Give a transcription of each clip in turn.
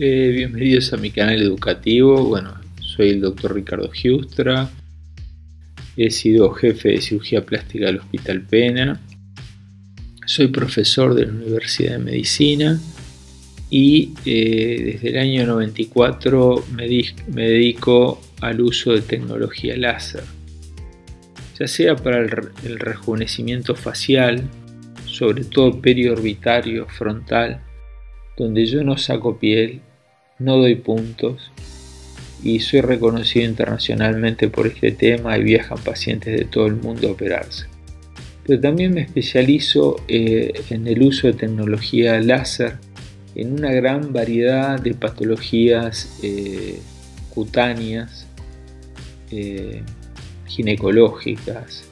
Eh, bienvenidos a mi canal educativo. Bueno, soy el doctor Ricardo Giustra. He sido jefe de cirugía plástica del Hospital Pena. Soy profesor de la Universidad de Medicina y eh, desde el año 94 me, dedico al uso de tecnología láser, ya sea para el rejuvenecimiento facial, sobre todo periorbitario, frontal, donde yo no saco piel no doy puntos y soy reconocido internacionalmente por este tema y viajan pacientes de todo el mundo a operarse. Pero también me especializo eh, en el uso de tecnología láser en una gran variedad de patologías eh, cutáneas, eh, ginecológicas,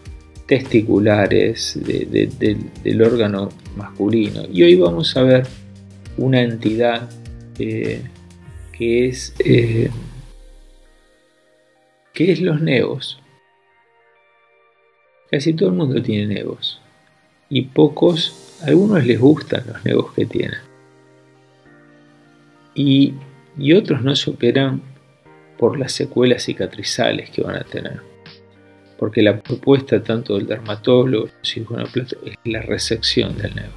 testiculares, del órgano masculino. Y hoy vamos a ver una entidad que es, eh, es los negos. Casi todo el mundo tiene negos y pocos, a algunos les gustan los negos que tienen. Y, y otros no se operan por las secuelas cicatrizales que van a tener. Porque la propuesta tanto del dermatólogo, cirujano es la resección del nego.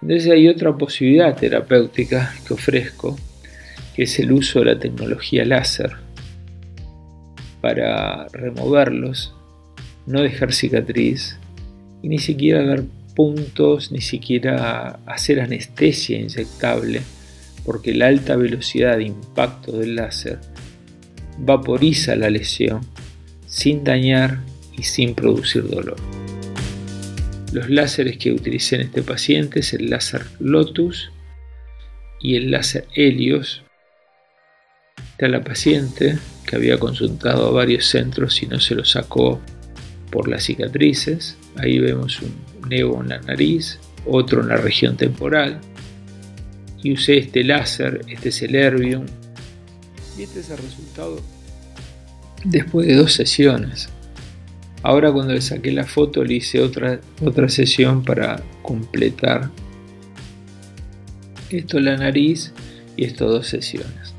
Entonces hay otra posibilidad terapéutica que ofrezco, es el uso de la tecnología láser para removerlos, no dejar cicatriz y ni siquiera dar puntos, ni siquiera hacer anestesia inyectable, porque la alta velocidad de impacto del láser vaporiza la lesión sin dañar y sin producir dolor. Los láseres que utilicé en este paciente es el láser Lotus y el láser Helios Está la paciente que había consultado a varios centros y no se lo sacó por las cicatrices. Ahí vemos un nevo en la nariz, otro en la región temporal. Y usé este láser, este es el Erbium. Y este es el resultado después de dos sesiones. Ahora cuando le saqué la foto le hice otra, otra sesión para completar esto la nariz y esto dos sesiones.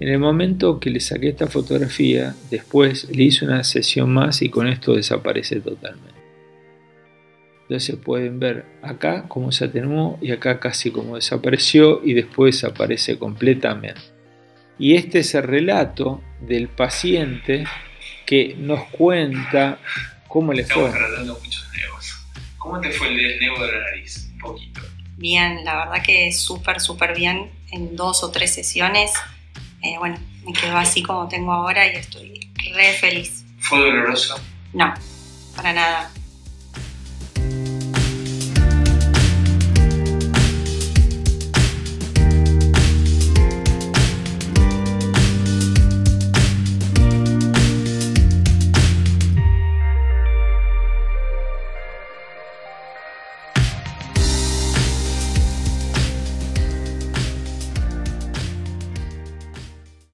En el momento que le saqué esta fotografía, después le hice una sesión más y con esto desaparece totalmente. Entonces pueden ver acá cómo se atenuó y acá casi como desapareció y después desaparece completamente. Y este es el relato del paciente que nos cuenta cómo le fue. muchos ¿Cómo te fue el del de la nariz? Un poquito. Bien, la verdad que súper, súper bien. En dos o tres sesiones eh, bueno, me quedo así como tengo ahora y estoy re feliz. ¿Fue doloroso? No, para nada.